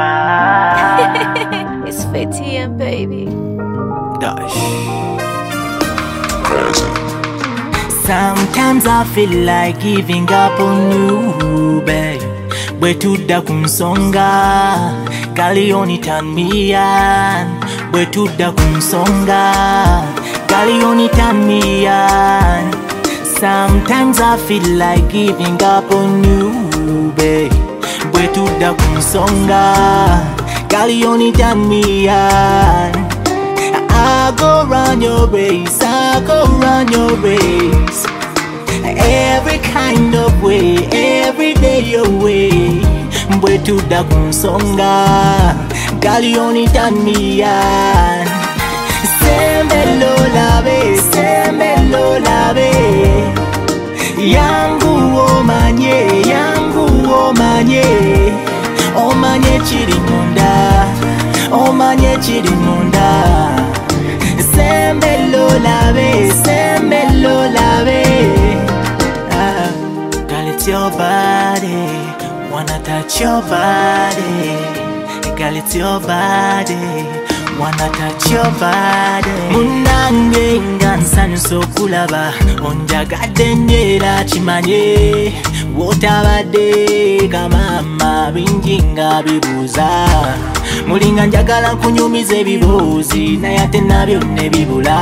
It's Fitty and baby. Dash. Sometimes I feel like giving up on you, babe. bwetudda ku nsonga gali onitamiyan bwetudda ku nsonga gali onitamiyan sometimes i feel like giving up on you babe bwetudda ku nsonga. Gali onitamiyan I go run your race, I go run your race Every kind of way, every day your way. Mbwetuda kunsonga, gali onitamiyan Sembe Chiri munda, omanye chiri munda. Sembe lo labe, sembe lo labe Ah, Girl, it's your body, wanna touch your body. Girl, it's your body, body Munange nga nsanyusa okulaba onjagadde nnyo era kimanye wootabadde kamama bingi nga bibuuza. Mulinga njagala nkunyumiza ebibuuzi naye ate nabyo ne bibula.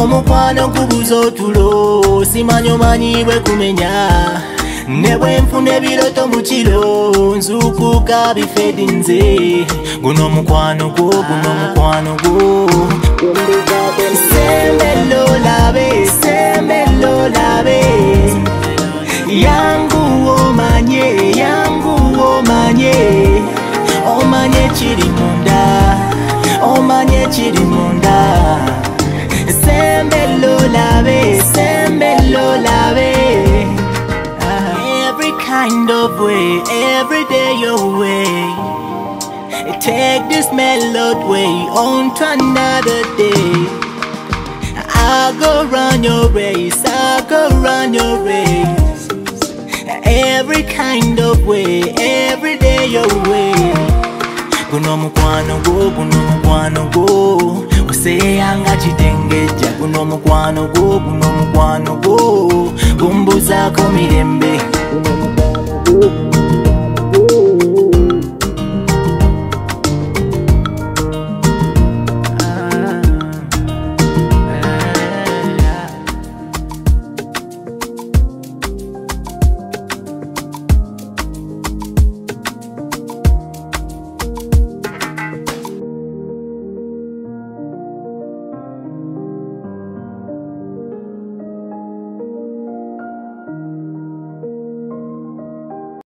Omukwano gubuza otulo simanyi omanyi bwe kumenya. Ne bwe nfuna ebiroto mu kiro nzuukuka bifedi nze. Guno omukwano gwo guno omukwano gwo omanye kiri munda omanye kiri munda. Sembelo labe sembelo labe. Every kind of way every day your way. Take this melody way on to another day. I'll go run your race I'll go run your race. Every kind of way every day your way guno omukwano gwo guno omukwano gwo. Oseyanga kitengejja guno omukwano gwo guno omukwano gwo. Gumbuzaako mirembe